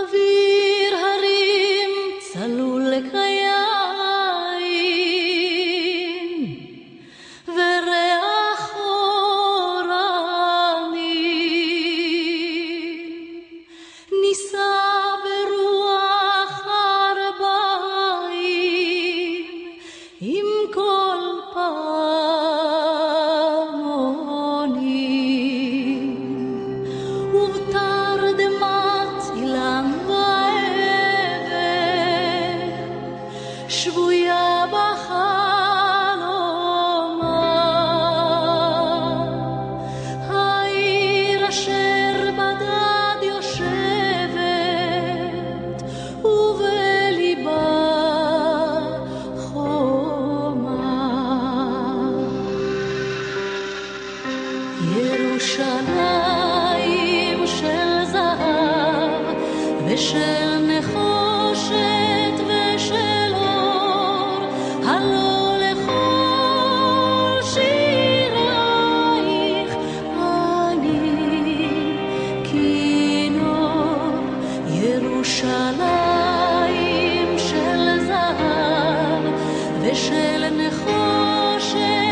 אוויר הרים צלול לקיים, וריח אורנים נישא ברוח ארבעים עם כל פעם ירושלים של זהב ושל נחושת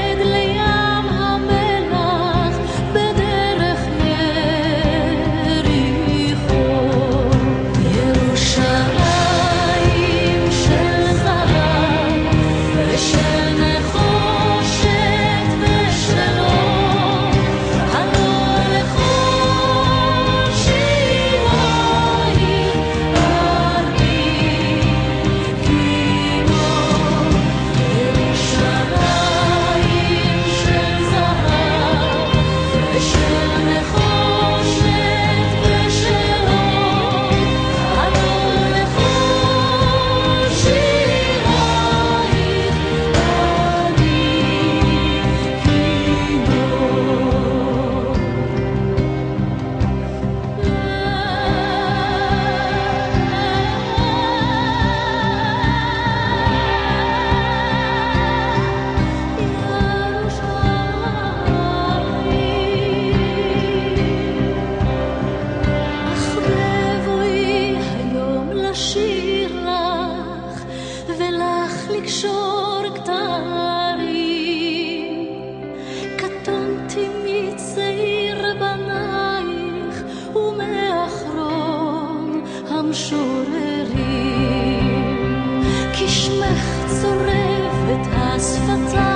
לקשור כתרים. קטנתי מצעיר בנייך ומאחרון המשוררים. כי שמך צורב את השפתיים